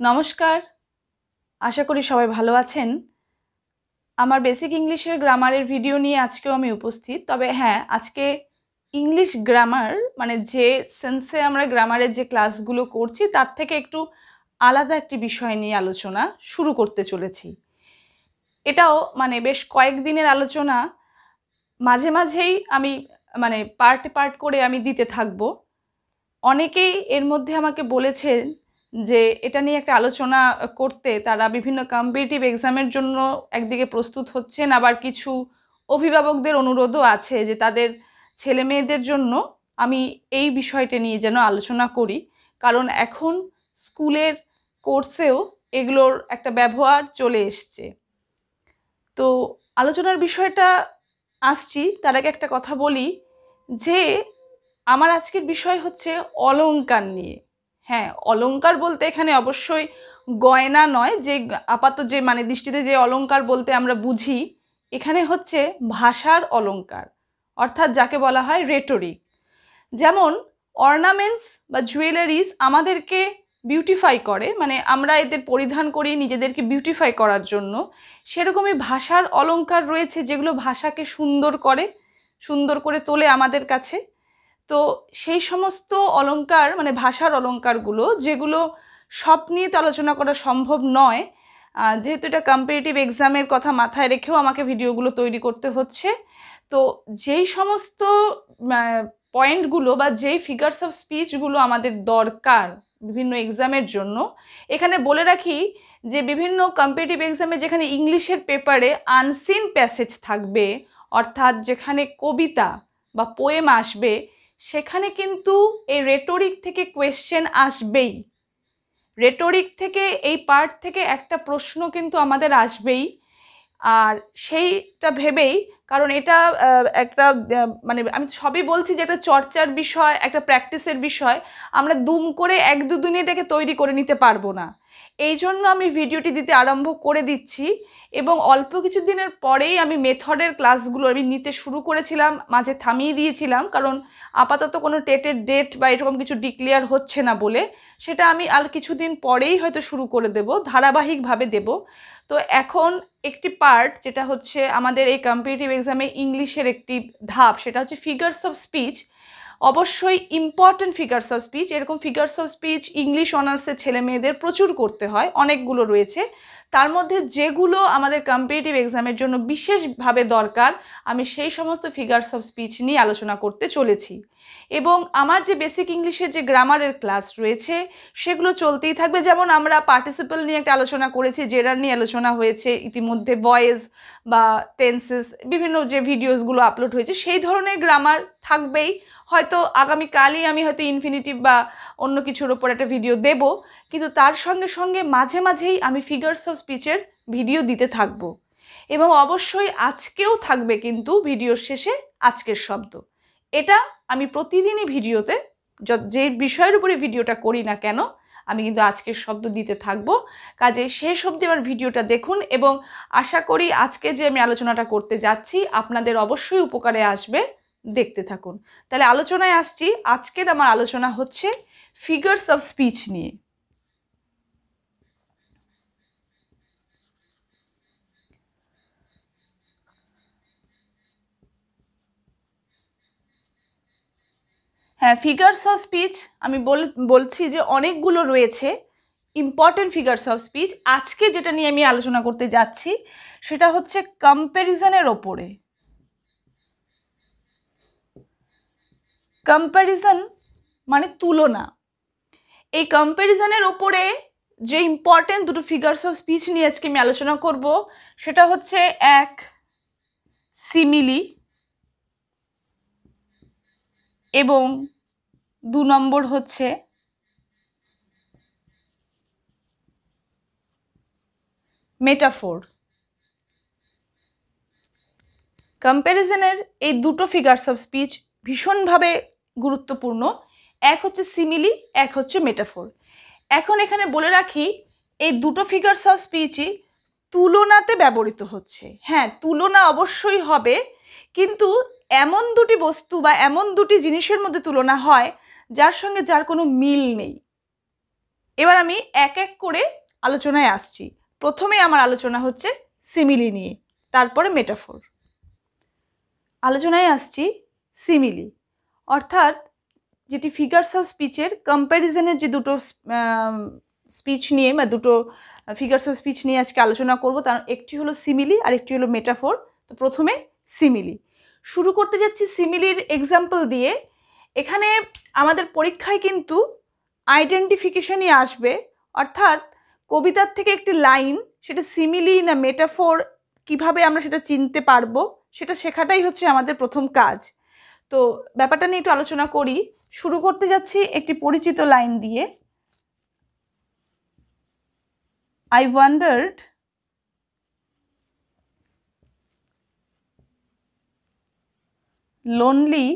নমস্কার। আশা করি সবাই ভালো আছেন। আমার বেসিক ইংলিশের গ্রামারের ভিডিও নিয়ে আজকেও আমি উপস্থিত। তবে হ্যাঁ আজকে ইংলিশ গ্রামার মানে যে সেন্সে আমরা গ্রামারের যে ক্লাসগুলো করছি, তার থেকে একটু আলাদা একটি বিষয় নিয়ে আলোচনা শুরু করতে চলেছি। এটাও মানে বেশ কয়েকদিনের আলোচনা। মাঝে মাঝেই আমি মানে পার্ট পার্ট করে আমি দিতে থাকব। অনেকেই এর মধ্যে আমাকে বলেছেন যে এটা নিয়ে একটা আলোচনা করতে তারা বিভিন্ন কম্পিটিটিভ এক্সামের জন্য একদিকে প্রস্তুত হচ্ছেন, আবার কিছু অভিভাবকদের অনুরোধও আছে যে তাদের ছেলে মেয়েদের জন্য আমি এই বিষয়টা নিয়ে যেন আলোচনা করি। কারণ এখন স্কুলের কোর্সেও এগুলোর একটা ব্যবহার চলে এসছে। তো আলোচনার বিষয়টা আসছি, তার আগে একটা কথা বলি যে আমার আজকের বিষয় হচ্ছে অলঙ্কার নিয়ে। হ্যাঁ অলঙ্কার বলতে এখানে অবশ্যই গয়না নয়, যে আপাতত যে মানে দৃষ্টিতে যে অলঙ্কার বলতে আমরা বুঝি, এখানে হচ্ছে ভাষার অলঙ্কার অর্থাৎ যাকে বলা হয় রেটরিক যেমন অর্নামেন্টস বা জুয়েলারিজ আমাদেরকে বিউটিফাই করে মানে আমরা এদের পরিধান করি নিজেদেরকে বিউটিফাই করার জন্য, সেরকমই ভাষার অলঙ্কার রয়েছে যেগুলো ভাষাকে সুন্দর করে সুন্দর করে তোলে আমাদের কাছে। তো সেই সমস্ত অলঙ্কার মানে ভাষার অলঙ্কারগুলো যেগুলো সব নিয়ে তো আলোচনা করা সম্ভব নয় যেহেতু এটা কম্পিটিটিভ এক্সামের কথা মাথায় রেখেও আমাকে ভিডিওগুলো তৈরি করতে হচ্ছে, তো যেই সমস্ত পয়েন্টগুলো বা যেই ফিগার্স অফ স্পিচগুলো আমাদের দরকার বিভিন্ন এক্সামের জন্য, এখানে বলে রাখি যে বিভিন্ন কম্পিটিটিভ এক্সামে যেখানে ইংলিশের পেপারে আনসিন প্যাসেজ থাকবে, অর্থাৎ যেখানে কবিতা বা পোয়েম আসবে সেখানে কিন্তু এই রেটোরিক থেকে কোয়েশ্চেন আসবেই। রেটোরিক থেকে এই পার্ট থেকে একটা প্রশ্ন কিন্তু আমাদের আসবেই। আর সেইটা ভেবেই, কারণ এটা একটা মানে আমি সবই বলছি যে একটা চর্চার বিষয়, একটা প্র্যাকটিসের বিষয়, আমরা দুম করে এক দুদিনে এটাকে তৈরি করে নিতে পারব না। এই জন্য আমি ভিডিওটি দিতে আরম্ভ করে দিচ্ছি এবং অল্প কিছু দিনের পরেই আমি মেথডের ক্লাসগুলো আমি নিতে শুরু করেছিলাম, মাঝে থামিয়ে দিয়েছিলাম, কারণ আপাতত কোনো টেটের ডেট বা এরকম কিছু ডিক্লেয়ার হচ্ছে না বলে সেটা আমি আর কিছুদিন পরেই হয়তো শুরু করে দেব, ধারাবাহিকভাবে দেব। তো এখন একটি পার্ট যেটা হচ্ছে আমাদের এই কম্পিটিটিভ এক্সামে ইংলিশের একটি ধাপ, সেটা হচ্ছে ফিগার্স অফ স্পিচ অবশ্যই ইম্পর্ট্যান্ট ফিগার্স অফ স্পিচ এরকম ফিগার্স অফ স্পিচ ইংলিশ অনার্সের ছেলে মেয়েদের প্রচুর করতে হয়, অনেকগুলো রয়েছে। তার মধ্যে যেগুলো আমাদের কম্পিটিটিভ এক্সামের জন্য বিশেষভাবে দরকার, আমি সেই সমস্ত ফিগার্স অফ স্পিচ নিয়ে আলোচনা করতে চলেছি। এবং আমার যে বেসিক ইংলিশের যে গ্রামারের ক্লাস রয়েছে, সেগুলো চলতেই থাকবে। যেমন আমরা পার্টিসিপাল নিয়ে একটা আলোচনা করেছি জেরার নিয়ে আলোচনা হয়েছে, ইতিমধ্যে ভয়েস বা টেন্সেস বিভিন্ন যে ভিডিওসগুলো আপলোড হয়েছে, সেই ধরনের গ্রামার থাকবেই। হয়তো আগামীকালই আমি হয়তো ইনফিনিটিভ বা অন্য কিছুর ওপর একটা ভিডিও দেব, কিন্তু তার সঙ্গে সঙ্গে মাঝে মাঝেই আমি ফিগার্স অফ স্পিচের ভিডিও দিতে থাকব। এবং অবশ্যই আজকেও থাকবে কিন্তু ভিডিওর শেষে আজকের শব্দ। এটা আমি প্রতিদিনই ভিডিওতে যে বিষয়ের উপরে ভিডিওটা করি না কেন, আমি কিন্তু আজকের শব্দ দিতে থাকব। কাজে শেষ অবধি আমার ভিডিওটা দেখুন এবং আশা করি আজকে যে আমি আলোচনাটা করতে যাচ্ছি, আপনাদের অবশ্যই উপকারে আসবে, দেখতে থাকুন। তাহলে আলোচনায় আসছি। আজকের আমার আলোচনা হচ্ছে ফিগার্স অফ স্পিচ নিয়ে। হ্যাঁ ফিগার্স অফ স্পিচ আমি বলছি যে অনেকগুলো রয়েছে ইম্পর্টেন্ট ফিগার্স অফ স্পিচ আজকে যেটা নিয়ে আমি আলোচনা করতে যাচ্ছি, সেটা হচ্ছে কম্প্যারিজনের ওপরে। কম্প্যারিজন মানে তুলনা। এই কম্প্যারিজনের ওপরে যে ইম্পর্টেন্ট দুটো ফিগার্স অফ স্পিচ নিয়ে আজকে আমি আলোচনা করব, সেটা হচ্ছে এক সিমিলি এবং দু নম্বর হচ্ছে মেটাফোর। কম্প্যারিজনের এই দুটো ফিগার্স অফ স্পিচ ভীষণভাবে গুরুত্বপূর্ণ। এক হচ্ছে সিমিলি এক হচ্ছে মেটাফোর এখন এখানে বলে রাখি, এই দুটো ফিগার্স অফ স্পিচই তুলনাতে ব্যবহৃত হচ্ছে। হ্যাঁ তুলনা অবশ্যই হবে, কিন্তু এমন দুটি বস্তু বা এমন দুটি জিনিসের মধ্যে তুলনা হয়, যার সঙ্গে যার কোনো মিল নেই। এবার আমি এক এক করে আলোচনায় আসছি। প্রথমে আমার আলোচনা হচ্ছে সিমিলি নিয়ে, তারপরে মেটাফোর। আলোচনায় আসছি সিমিলি, অর্থাৎ যেটি ফিগার্স অফ স্পিচের কম্প্যারিজনের যে দুটো স্পিচ নিয়ে বা দুটো ফিগার্স অফ স্পিচ নিয়ে আজকে আলোচনা করব, তার একটি হলো সিমিলি আর একটি হলো মেটাফোর। তো প্রথমে সিমিলি। শুরু করতে যাচ্ছি সিমিলির এক্সাম্পল দিয়ে। এখানে আমাদের পরীক্ষায় কিন্তু আইডেন্টিফিকেশনই আসবে, অর্থাৎ কবিতার থেকে একটি লাইন সেটা সিমিলি না মেটাফোর কীভাবে আমরা সেটা চিনতে পারব, সেটা শেখাটাই হচ্ছে আমাদের প্রথম কাজ। তো ব্যাপারটা নিয়ে একটু আলোচনা করি। শুরু করতে যাচ্ছি একটি পরিচিত লাইন দিয়ে। I wandered lonely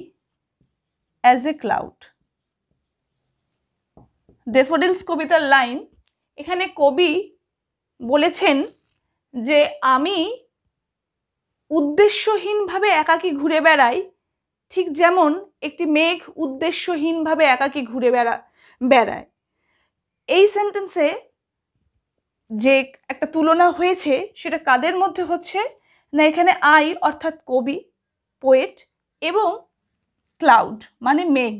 as a cloud daffodils কবিতার লাইন এখানে কবি বলেছেন যে আমি উদ্দেশ্যহীনভাবে একাকী ঘুরে বেড়াই, ঠিক যেমন একটি মেঘ উদ্দেশ্যহীনভাবে একাকী ঘুরে বেড়া, বেড়ায়। এই সেন্টেন্সে যে একটা তুলনা হয়েছে, সেটা কাদের মধ্যে হচ্ছে? না এখানে আই অর্থাৎ কবি পোয়েট এবং ক্লাউড মানে মেঘ।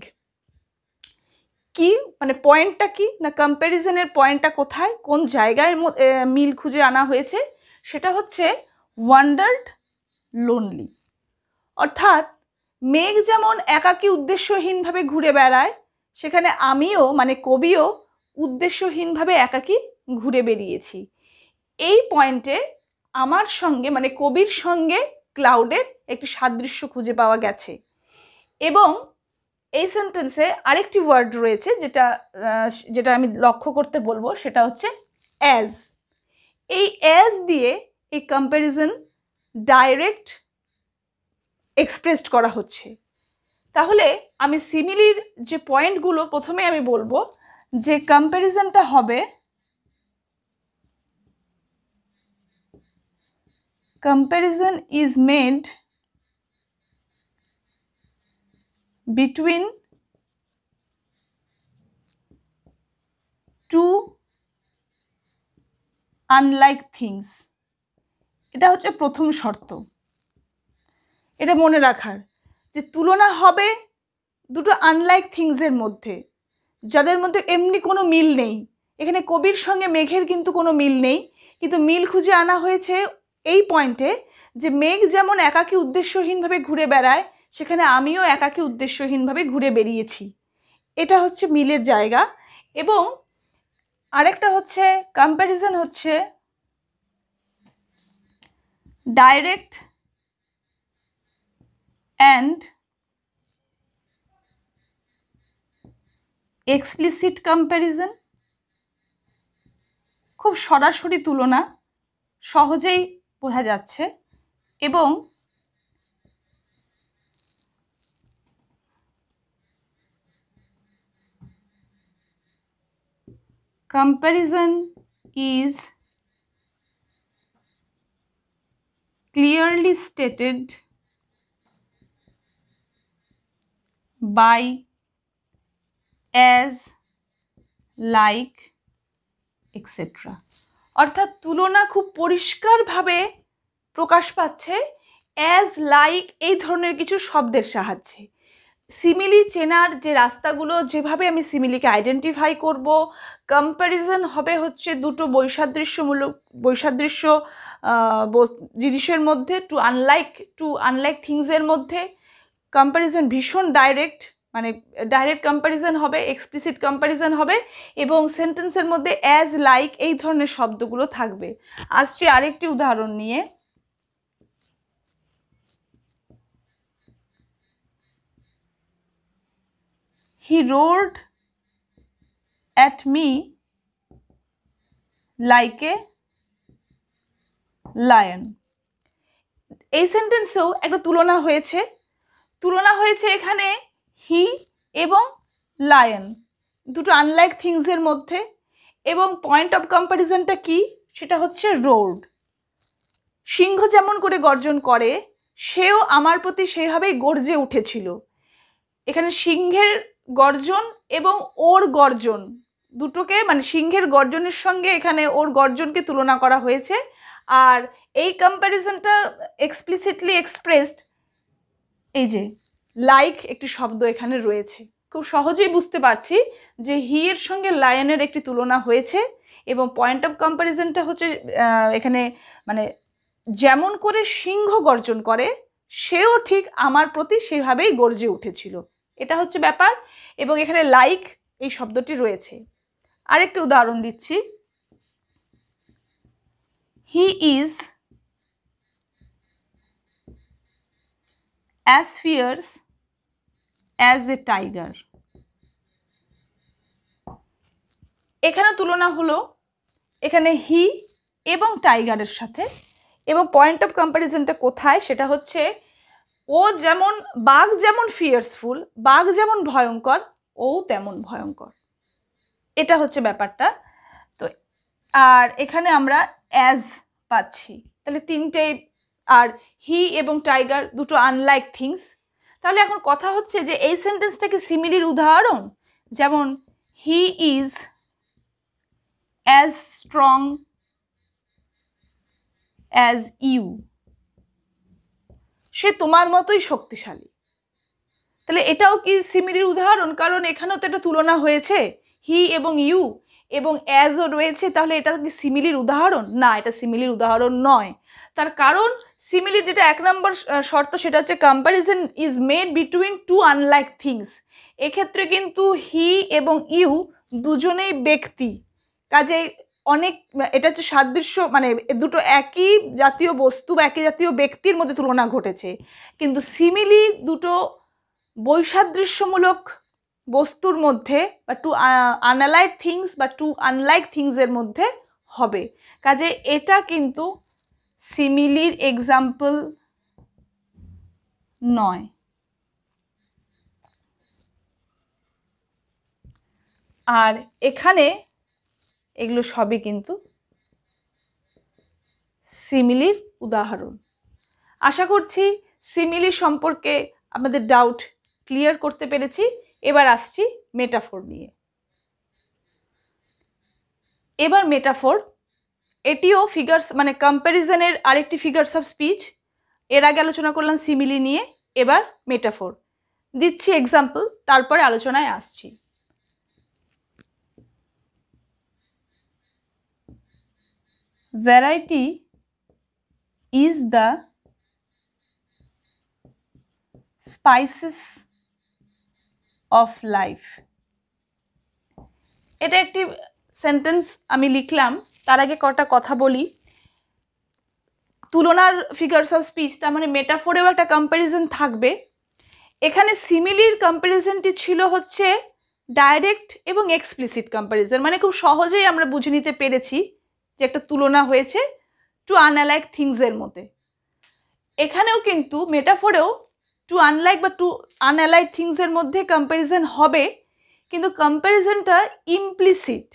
কি মানে পয়েন্টটা কি, না কম্প্যারিজনের পয়েন্টটা কোথায়, কোন জায়গায় মিল খুঁজে আনা হয়েছে, সেটা হচ্ছে ওয়ান্ডার্ড লোনলি অর্থাৎ মেঘ যেমন একাকী উদ্দেশ্যহীনভাবে ঘুরে বেড়ায়, সেখানে আমিও মানে কবিও উদ্দেশ্যহীনভাবে একাকী ঘুরে বেরিয়েছি এই পয়েন্টে আমার সঙ্গে মানে কবির সঙ্গে ক্লাউডের একটি সাদৃশ্য খুঁজে পাওয়া গেছে। এবং এই সেন্টেন্সে আরেকটি ওয়ার্ড রয়েছে যেটা যেটা আমি লক্ষ্য করতে বলব, সেটা হচ্ছে অ্যাজ এই অ্যাজ দিয়ে এই কম্প্যারিজন ডাইরেক্ট এক্সপ্রেসড করা হচ্ছে। তাহলে আমি সিমিলির যে পয়েন্টগুলো প্রথমে আমি বলব, যে কম্প্যারিজনটা হবে comparison is made between two unlike things. এটা হচ্ছে প্রথম শর্ত। এটা মনে রাখার যে তুলনা হবে দুটো আনলাইক থিংসের মধ্যে, যাদের মধ্যে এমনি কোনো মিল নেই। এখানে কবির সঙ্গে মেঘের কিন্তু কোনো মিল নেই, কিন্তু মিল খুঁজে আনা হয়েছে এই পয়েন্টে যে মেঘ যেমন একাকী উদ্দেশ্যহীনভাবে ঘুরে বেড়ায়, সেখানে আমিও একাকী উদ্দেশ্যহীনভাবে ঘুরে বেরিয়েছি এটা হচ্ছে মিলের জায়গা এবং আরেকটা হচ্ছে কম্প্যারিজন হচ্ছে ডাইরেক্ট অ্যান্ড এক্সপ্লিসিট কম্প্যারিজন খুব সরাসরি তুলনা, সহজেই বোঝা যাচ্ছে। এবং comparison is clearly stated by as like etcetera অর্থাৎ তুলনা খুব পরিষ্কারভাবে প্রকাশ পাচ্ছে অ্যাজ লাইক এই ধরনের কিছু শব্দের সাহায্যে। সিমিলি চেনার যে রাস্তাগুলো, যেভাবে আমি সিমিলিকে আইডেন্টিফাই করব কম্প্যারিজন হবে হচ্ছে দুটো বৈসাদৃশ্যমূলক, বৈসাদৃশ্য জিনিসের মধ্যে টু আনলাইক টু আনলাইক থিংসের মধ্যে। কম্প্যারিজন ভীষণ ডাইরেক্ট মানে ডাইরেক্ট কম্প্যারিজন হবে এক্সপ্লিসিট কম্প্যারিজন হবে এবং সেন্টেন্সের মধ্যে অ্যাজ লাইক এই ধরনের শব্দগুলো থাকবে। আসছি আরেকটি উদাহরণ নিয়ে। He rode at me like a lion এই সেন্টেন্সেও একটা তুলনা হয়েছে। তুলনা হয়েছে এখানে হি এবং লায়ন দুটো আনলাইক থিংসের মধ্যে। এবং পয়েন্ট অফ কম্প্যারিজনটা কি? সেটা হচ্ছে রোড সিংহ যেমন করে গর্জন করে, সেও আমার প্রতি সেভাবেই গর্জে উঠেছিল। এখানে সিংহের গর্জন এবং ওর গর্জন। দুটোকে মানে সিংহের গর্জনের সঙ্গে এখানে ওর গর্জনকে তুলনা করা হয়েছে। আর এই কম্প্যারিজনটা এক্সপ্লিসিটলি এক্সপ্রেসড এই যে লাইক একটি শব্দ এখানে রয়েছে। খুব সহজেই বুঝতে পারছি যে হি এর সঙ্গে লায়নের একটি তুলনা হয়েছে এবং পয়েন্ট অফ কম্প্যারিজনটা হচ্ছে এখানে মানে যেমন করে সিংহ গর্জন করে, সেও ঠিক আমার প্রতি সেভাবেই গর্জে উঠেছিল। এটা হচ্ছে ব্যাপার। এবং এখানে লাইক এই শব্দটি রয়েছে। আরেকটি উদাহরণ দিচ্ছি। He is as fierce as a tiger এখানে তুলনা হলো এখানে হি এবং টাইগারের সাথে। এবং পয়েন্ট অফ কম্প্যারিজনটা কোথায়? সেটা হচ্ছে ও যেমন, বাঘ যেমন ফিয়ার্সফুল বাঘ যেমন ভয়ঙ্কর, ও তেমন ভয়ঙ্কর। এটা হচ্ছে ব্যাপারটা। তো, আর এখানে আমরা অ্যাজ পাচ্ছি। তাহলে তিনটে আর হি এবং টাইগার দুটো আনলাইক থিংস তাহলে এখন কথা হচ্ছে যে এই সেন্টেন্সটা কি সিমিলির উদাহরণ? যেমন he is as strong as you সে তোমার মতোই শক্তিশালী। তাহলে এটাও কি সিমিলির উদাহরণ? কারণ এখানেও তো একটা তুলনা হয়েছে। হি এবং ইউ এবং অ্যাজও রয়েছে, তাহলে এটা কি সিমিলির উদাহরণ? না, এটা সিমিলির উদাহরণ নয়। তার কারণ সিমিলির যেটা এক নম্বর শর্ত, সেটা হচ্ছে comparison is made between two unlike things এক্ষেত্রে কিন্তু হি এবং ইউ দুজনেই ব্যক্তি। কাজে অনেক, এটা হচ্ছে সাদৃশ্য মানে দুটো একই জাতীয় বস্তু বা একই জাতীয় ব্যক্তির মধ্যে তুলনা ঘটেছে। কিন্তু সিমিলি দুটো বৈসাদৃশ্যমূলক বস্তুর মধ্যে বা টু আনালাইক থিংস বা টু আনলাইক থিংসের মধ্যে হবে। কাজে এটা কিন্তু সিমিলির এক্সাম্পল নয়। আর এখানে এগুলো সবই কিন্তু সিমিলির উদাহরণ। আশা করছি সিমিলি সম্পর্কে আমাদের ডাউট ক্লিয়ার করতে পেরেছি। এবার আসছি মেটাফোর নিয়ে। এবার মেটাফোর এটিও ফিগার্স মানে কম্প্যারিজনের আরেকটি ফিগার্স অফ স্পিচ এর আগে আলোচনা করলাম সিমিলি নিয়ে, এবার মেটাফোর দিচ্ছি এক্সাম্পল তারপরে আলোচনায় আসছি। Variety is the spices of life এটা একটি সেন্টেন্স আমি লিখলাম। তার আগে কটা কথা বলি। তুলনার ফিগার্স অফ স্পিচ তার মানে মেটাফোরেও একটা কম্প্যারিজন থাকবে। এখানে সিমিলির কম্প্যারিজনটি ছিল হচ্ছে ডাইরেক্ট এবং এক্সপ্লিসিট কম্প্যারিজন মানে খুব সহজেই আমরা বুঝে নিতে পেরেছি। যে একটা তুলনা হয়েছে টু আনলাইক থিংসের মধ্যে। এখানেও কিন্তু মেটাফোরেও টু আনলাইক বা টু আনঅ্যালাইড থিংসের মধ্যে কম্প্যারিজন হবে, কিন্তু কম্প্যারিজনটা ইমপ্লিসিট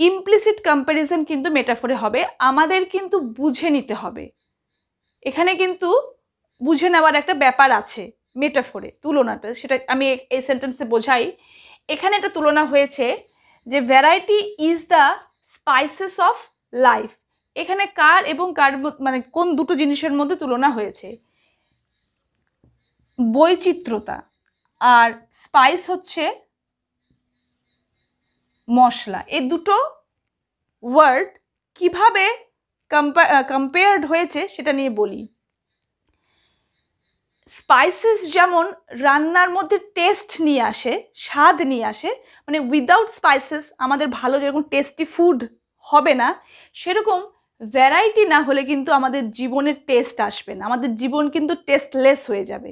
ইমপ্লিসিট কম্প্যারিজন কিন্তু মেটাফোরে হবে, আমাদের কিন্তু বুঝে নিতে হবে। এখানে কিন্তু বুঝে নেওয়ার একটা ব্যাপার আছে মেটাফোরে তুলনাটা, সেটা আমি এই সেন্টেন্সে বোঝাই। এখানে একটা তুলনা হয়েছে যে variety is the spices of life এখানে কার এবং কার মানে কোন দুটো জিনিসের মধ্যে তুলনা হয়েছে? বৈচিত্রতা। আর স্পাইস হচ্ছে মশলা। এই দুটো ওয়ার্ড কীভাবে কম্পেয়ার্ড হয়েছে সেটা নিয়ে বলি। স্পাইসেস যেমন রান্নার মধ্যে টেস্ট নিয়ে আসে, স্বাদ নিয়ে আসে মানে উইদাউট স্পাইসেস আমাদের ভালো যেরকম টেস্টি ফুড হবে না। সেরকম ভ্যারাইটি না হলে কিন্তু আমাদের জীবনের টেস্ট আসবে না। আমাদের জীবন কিন্তু টেস্টলেস হয়ে যাবে।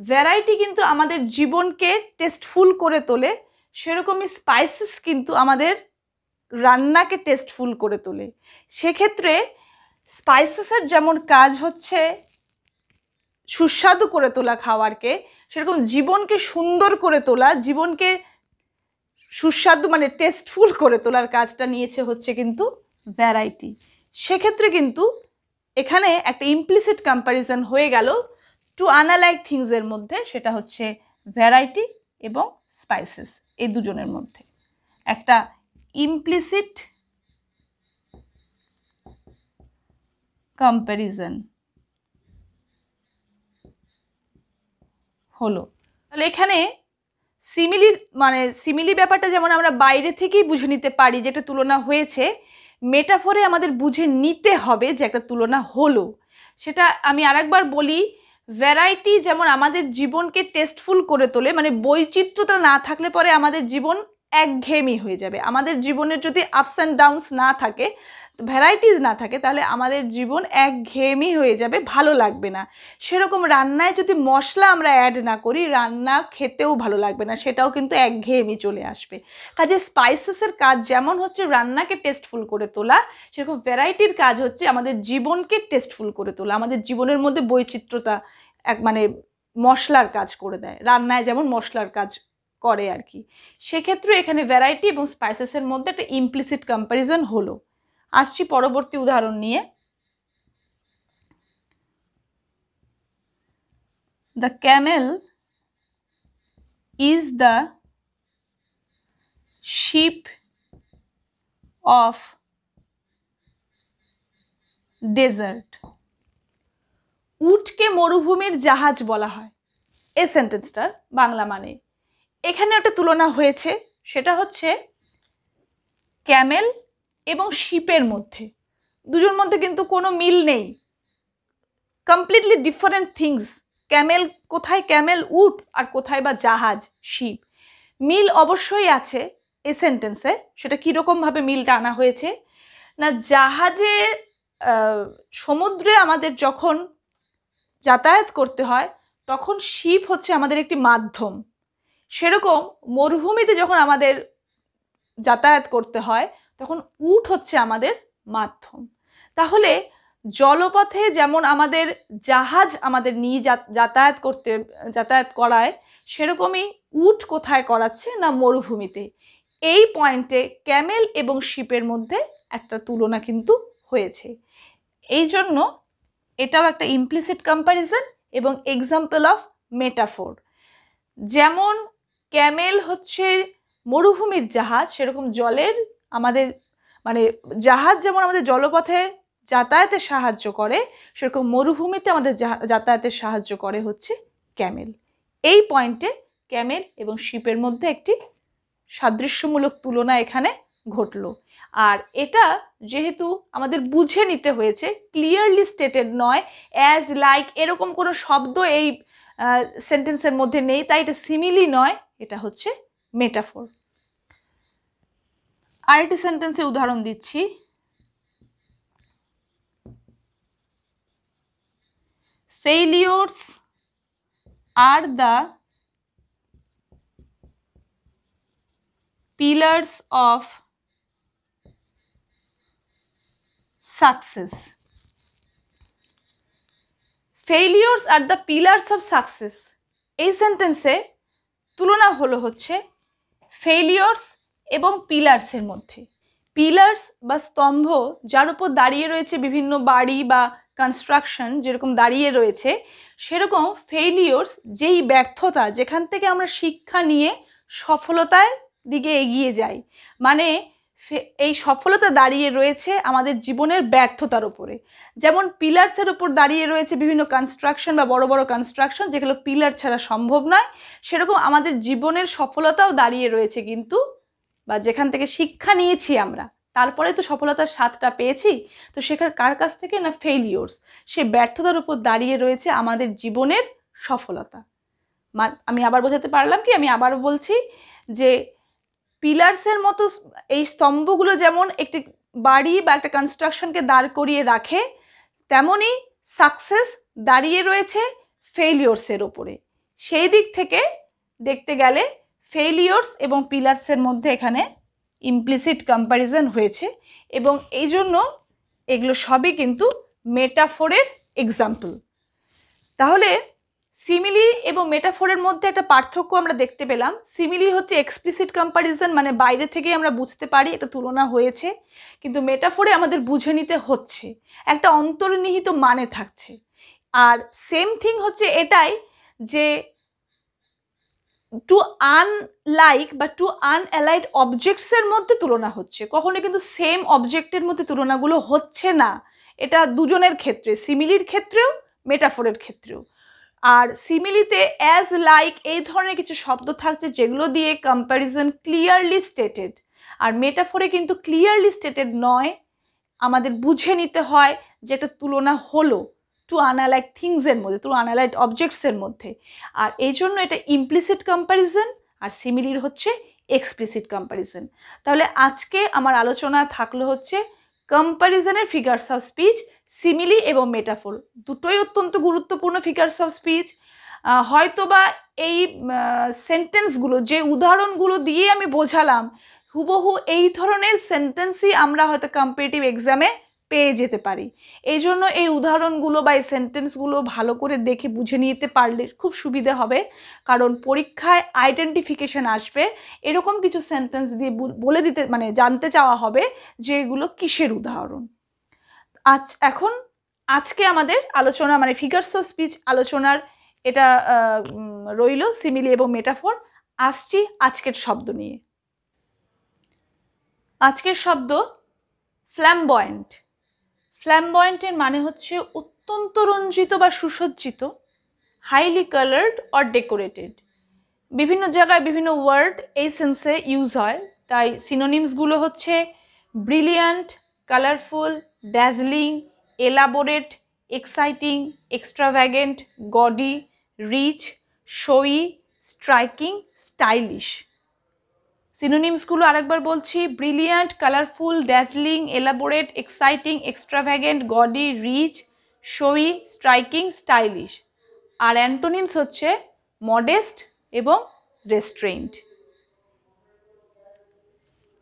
ভ্যারাইটি কিন্তু আমাদের জীবনকে টেস্টফুল করে তোলে। সেরকমই স্পাইসেস কিন্তু আমাদের রান্নাকে টেস্টফুল করে তোলে। সেক্ষেত্রে স্পাইসেসের যেমন কাজ হচ্ছে সুস্বাদু করে তোলা খাওয়ারকে, সেরকম জীবনকে সুন্দর করে তোলা, জীবনকে সুস্বাদু মানে টেস্টফুল করে তোলার কাজটা নিয়েছে হচ্ছে কিন্তু ভ্যারাইটি সেক্ষেত্রে কিন্তু এখানে একটা ইমপ্লিসিট কম্প্যারিজন হয়ে গেল টু আনালাইক থিংসের মধ্যে, সেটা হচ্ছে ভ্যারাইটি এবং স্পাইসেস এই দুজনের মধ্যে। একটা ইমপ্লিসিট কম্প্যারিজন হলো। তাহলে এখানে সিমিলি মানে সিমিলি ব্যাপারটা যেমন আমরা বাইরে থেকেই বুঝে নিতে পারি যে একটা তুলনা হয়েছে, মেটাফোরে আমাদের বুঝে নিতে হবে যে একটা তুলনা হলো। সেটা আমি আরেকবার বলি ভ্যারাইটি যেমন আমাদের জীবনকে টেস্টফুল করে তোলে মানে বৈচিত্র্যতা না থাকলে পরে আমাদের জীবন একঘেয়েমি হয়ে যাবে। আমাদের জীবনের যদি আপস অ্যান্ড ডাউনস না থাকে ভ্যারাইটিস না থাকে, তাহলে আমাদের জীবন এক একঘেয়েমি হয়ে যাবে, ভালো লাগবে না। সেরকম রান্নায় যদি মশলা আমরা অ্যাড না করি, রান্না খেতেও ভালো লাগবে না, সেটাও কিন্তু এক একঘেয়েমি চলে আসবে। কাজে স্পাইসেসের কাজ যেমন হচ্ছে রান্নাকে টেস্টফুল করে তোলা, সেরকম ভ্যারাইটির কাজ হচ্ছে আমাদের জীবনকে টেস্টফুল করে তোলা, আমাদের জীবনের মধ্যে বৈচিত্র্যতা এক মানে মশলার কাজ করে দেয়, রান্নায় যেমন মশলার কাজ করে আর কি। সেক্ষেত্রে এখানে ভ্যারাইটি এবং স্পাইসেসের মধ্যে একটা ইমপ্লিসিট কম্প্যারিজন হলো। আসছি পরবর্তী উদাহরণ নিয়ে। The camel is the ship of desert উটকে মরুভূমির জাহাজ বলা হয়। এই সেন্টেন্সটার বাংলা মানে। এখানে একটা তুলনা হয়েছে, সেটা হচ্ছে ক্যামেল এবং শিপের মধ্যে। দুজন মধ্যে কিন্তু কোনো মিল নেই। কমপ্লিটলি ডিফারেন্ট থিংস ক্যামেল কোথায় ক্যামেল উট আর কোথায় বা জাহাজ, শিপ। মিল অবশ্যই আছে এ সেন্টেন্সে সেটা কীরকমভাবে মিলটা আনা হয়েছে। না, জাহাজে সমুদ্রে আমাদের যখন যাতায়াত করতে হয়, তখন শিপ হচ্ছে আমাদের একটি মাধ্যম। সেরকম মরুভূমিতে যখন আমাদের যাতায়াত করতে হয় তখন উট হচ্ছে আমাদের মাধ্যম। তাহলে জলপথে যেমন আমাদের জাহাজ আমাদের নিয়ে যাতায়াত করতে, যাতায়াত করায়, সেরকমই উট কোথায় করাচ্ছে না মরুভূমিতে? এই পয়েন্টে ক্যামেল এবং শিপের মধ্যে একটা তুলনা কিন্তু হয়েছে। এই জন্য এটাও একটা ইমপ্লিসিট কম্প্যারিজন এবং এক্সাম্পল অফ মেটাফোর যেমন ক্যামেল হচ্ছে মরুভূমির জাহাজ, সেরকম জলের আমাদের মানে জাহাজ যেমন আমাদের জলপথে যাতায়াতে সাহায্য করে, সেরকম মরুভূমিতে আমাদের যাতায়াতের সাহায্য করে হচ্ছে ক্যামেল। এই পয়েন্টে ক্যামেল এবং শিপের মধ্যে একটি সাদৃশ্যমূলক তুলনা এখানে ঘটলো। আর এটা যেহেতু আমাদের বুঝে নিতে হয়েছে ক্লিয়ারলি স্টেটেড নয় অ্যাজ লাইক এরকম কোনো শব্দ এই সেন্টেন্সের মধ্যে নেই, তাই এটা সিমিলি নয়, এটা হচ্ছে মেটাফোর আরেকটি সেন্টেন্সে উদাহরণ দিচ্ছি। Failures are the pillars of success failures are the pillars of success এই সেন্টেন্সে তুলনা হলো হচ্ছে ফেইলিওরস এবং পিলার্সের মধ্যে। পিলার্স বা স্তম্ভ যার উপর দাঁড়িয়ে রয়েছে বিভিন্ন বাড়ি বা কনস্ট্রাকশন যেরকম দাঁড়িয়ে রয়েছে, সেরকম ফেইলিওর্স যেই ব্যর্থতা যেখান থেকে আমরা শিক্ষা নিয়ে সফলতার দিকে এগিয়ে যাই। মানে এই সফলতা দাঁড়িয়ে রয়েছে আমাদের জীবনের ব্যর্থতার উপরে। যেমন পিলার্সের উপর দাঁড়িয়ে রয়েছে বিভিন্ন কনস্ট্রাকশন বা বড় বড় কনস্ট্রাকশন যেগুলো পিলার ছাড়া সম্ভব নয়, সেরকম আমাদের জীবনের সফলতাও দাঁড়িয়ে রয়েছে কিন্তু বা যেখান থেকে শিক্ষা নিয়েছি আমরা, তারপরে তো সফলতার স্বাদটা পেয়েছি, তো সেখানে কার কাছ থেকে না ফেইলিওর্স সে ব্যর্থতার উপর দাঁড়িয়ে রয়েছে আমাদের জীবনের সফলতা। আমি আবার বোঝাতে পারলাম কি? আমি আবার বলছি যে পিলার্সের মতো এই স্তম্ভগুলো যেমন একটি বাড়ি বা একটা কনস্ট্রাকশনকে দাঁড় করিয়ে রাখে তেমনই সাকসেস দাঁড়িয়ে রয়েছে ফেইলিওর্সের ওপরে সেই দিক থেকে দেখতে গেলে ফেইলিওর্স এবং পিলার্সের মধ্যে এখানে ইমপ্লিসিট কম্প্যারিজন হয়েছে এবং এই জন্য এগুলো সবই কিন্তু মেটাফোরের এক্সাম্পল তাহলে সিমিলি এবং মেটাফোরের মধ্যে একটা পার্থক্য আমরা দেখতে পেলাম। সিমিলি হচ্ছে এক্সপ্লিসিট কম্প্যারিজন মানে বাইরে থেকে আমরা বুঝতে পারি, এটা তুলনা হয়েছে। কিন্তু মেটাফোরে আমাদের বুঝে নিতে হচ্ছে। একটা অন্তর্নিহিত মানে থাকছে। আর সেম থিং হচ্ছে এটাই যে টু আনলাইক বা টু আনঅ্যালাইড অবজেক্টসের মধ্যে তুলনা হচ্ছে। কখনো কিন্তু সেম অবজেক্টের মধ্যে তুলনাগুলো হচ্ছে না। এটা দুজনের ক্ষেত্রে সিমিলির ক্ষেত্রেও মেটাফোরের ক্ষেত্রেও। আর সিমিলিতে অ্যাজ লাইক এই ধরনের কিছু শব্দ থাকছে যেগুলো দিয়ে কম্প্যারিজন ক্লিয়ারলি স্টেটেড আর মেটাফোরে কিন্তু ক্লিয়ারলি স্টেটেড নয়। আমাদের বুঝে নিতে হয় যেটা তুলনা হলো। টু আনালাইক থিংসের মধ্যে টু আনালাইট অবজেক্টসের মধ্যে। আর এই জন্য এটা ইমপ্লিসিট কম্প্যারিজন আর সিমিলির হচ্ছে এক্সপ্লিসিট কম্প্যারিজন তাহলে আজকে আমার আলোচনা থাকল হচ্ছে কম্প্যারিজনের ফিগার্স অফ স্পিচ সিমিলি এবং মেটাফোর দুটোই অত্যন্ত গুরুত্বপূর্ণ ফিগার্স অফ স্পিচ হয়তোবা এই সেন্টেন্সগুলো যে উদাহরণগুলো দিয়ে আমি বোঝালাম, হুবহু এই ধরনের সেন্টেন্সই আমরা হয়তো কম্পিটিটিভ এক্সামে পেয়ে যেতে পারি। এই জন্য এই উদাহরণগুলো বা এই সেন্টেন্সগুলো ভালো করে দেখে বুঝে নিতে পারলে খুব সুবিধে হবে। কারণ পরীক্ষায় আইডেন্টিফিকেশন আসবে। এরকম কিছু সেন্টেন্স দিয়ে বলে দিতে মানে জানতে চাওয়া হবে যে এগুলো কিসের উদাহরণ। আজ, এখন আজকে আমাদের আলোচনা মানে ফিগার্স অফ স্পিচ আলোচনার এটা রইল সিমিলি এবং মেটাফোর আসছি আজকের শব্দ নিয়ে। আজকের শব্দ ফ্ল্যামবয়েন্ট ফ্ল্যামবয়েন্টের মানে হচ্ছে অত্যন্ত রঞ্জিত বা সুসজ্জিত হাইলি কালার্ড অর ডেকোরেটেড বিভিন্ন জায়গায় বিভিন্ন ওয়ার্ড এই সেন্সে ইউজ হয়। তাই সিনোনিমসগুলো হচ্ছে brilliant colourful dazzling elaborate exciting extravagant gaudy rich showy striking stylish সিনোনিমসগুলো আরেকবার বলছি। Brilliant colourful dazzling elaborate exciting extravagant gaudy rich showy striking stylish আর অ্যান্টোনিমস হচ্ছে মডেস্ট এবং রেস্ট্রেন্ট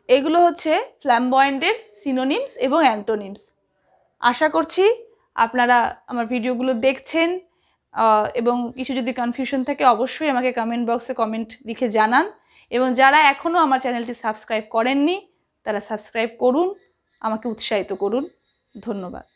এগুলো হচ্ছে ফ্ল্যামবয়েন্টের সিনোনিমস এবং অ্যান্টোনিমস আশা করছি আপনারা আমার ভিডিওগুলো দেখছেন এবং কিছু যদি কনফিউশন থাকে অবশ্যই আমাকে কমেন্ট বক্সে কমেন্ট লিখে জানান। এবং যারা এখনও আমার চ্যানেলটি সাবস্ক্রাইব করেননি তারা সাবস্ক্রাইব করুন আমাকে উৎসাহিত করুন। ধন্যবাদ।